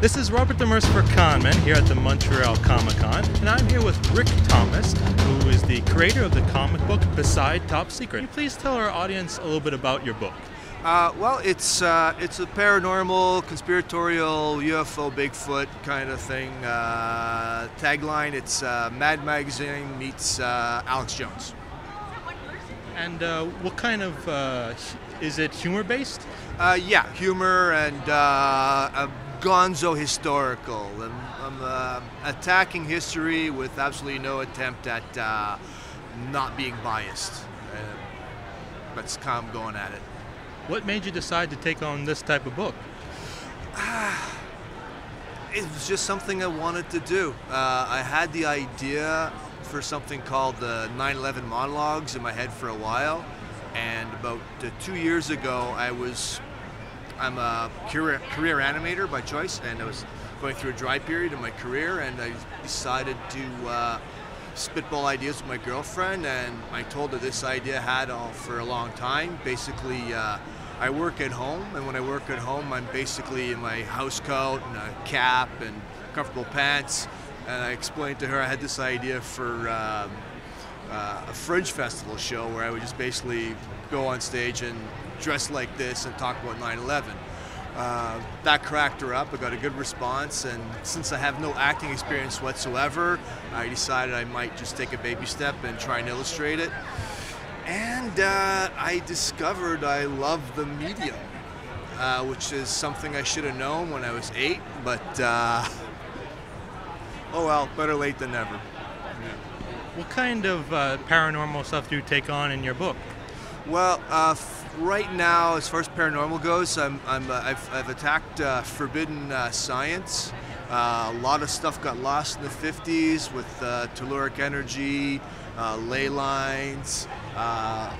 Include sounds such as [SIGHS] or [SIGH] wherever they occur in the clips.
This is Robert Demers for Con Men here at the Montreal Comic Con, and I'm here with Rick Thomas, who is the creator of the comic book Beside Top Secret. Can you please tell our audience a little bit about your book? Uh, well, it's uh, it's a paranormal, conspiratorial, UFO, Bigfoot kind of thing. Uh, tagline: It's uh, Mad Magazine meets uh, Alex Jones. And uh, what kind of uh, is it humor based? Uh, yeah, humor and uh, a gonzo historical. I'm, I'm uh, attacking history with absolutely no attempt at uh, not being biased. Uh, that's kind of going at it. What made you decide to take on this type of book? [SIGHS] It was just something I wanted to do. Uh, I had the idea for something called the 9/11 monologues in my head for a while, and about uh, two years ago, I was I'm a career, career animator by choice, and I was going through a dry period in my career, and I decided to uh, spitball ideas with my girlfriend, and I told her this idea had all for a long time. Basically, uh, I work at home, and when I work at home, I'm basically in my house coat and a cap and comfortable pants. And I explained to her I had this idea for um, uh, a Fringe Festival show where I would just basically go on stage and dress like this and talk about 9 11. Uh, that cracked her up. I got a good response, and since I have no acting experience whatsoever, I decided I might just take a baby step and try and illustrate it. And uh, I discovered I love the medium, uh, which is something I should have known when I was eight, but uh, oh well, better late than never. What kind of uh, paranormal stuff do you take on in your book? Well, uh, right now, as far as paranormal goes, I'm, I'm, uh, I've, I've attacked uh, forbidden uh, science. Uh, a lot of stuff got lost in the 50s with uh, telluric energy, uh, ley lines, uh,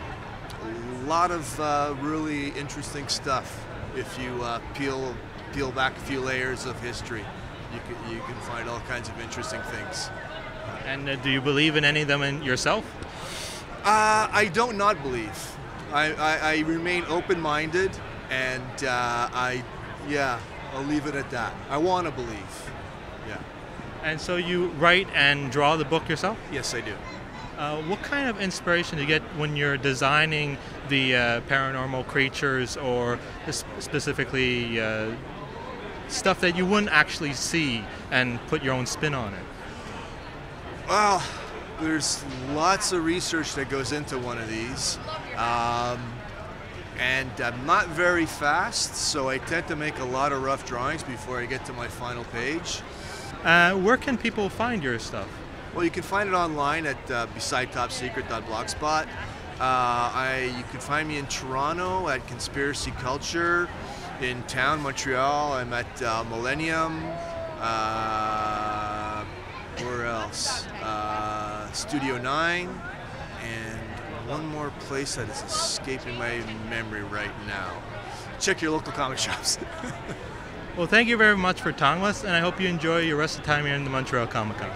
a lot of uh, really interesting stuff. If you uh, peel, peel back a few layers of history, you can, you can find all kinds of interesting things. And uh, do you believe in any of them in yourself? Uh, I don't not believe. I, I, I remain open-minded, and uh, I, yeah, I'll leave it at that. I want to believe. Yeah. And so you write and draw the book yourself? Yes, I do. Uh, what kind of inspiration do you get when you're designing the uh, paranormal creatures or specifically uh, stuff that you wouldn't actually see and put your own spin on it? Well, there's lots of research that goes into one of these. Um, and I'm not very fast, so I tend to make a lot of rough drawings before I get to my final page. Uh, where can people find your stuff? Well, you can find it online at uh, besidetopsecret.blogspot. Uh, I, you can find me in Toronto at Conspiracy Culture. In town, Montreal, I'm at uh, Millennium. Uh, where else? Studio 9. And one more place that is escaping my memory right now. Check your local comic [LAUGHS] shops. Well, thank you very much for us, and I hope you enjoy your rest of the time here in the Montreal Comic Con.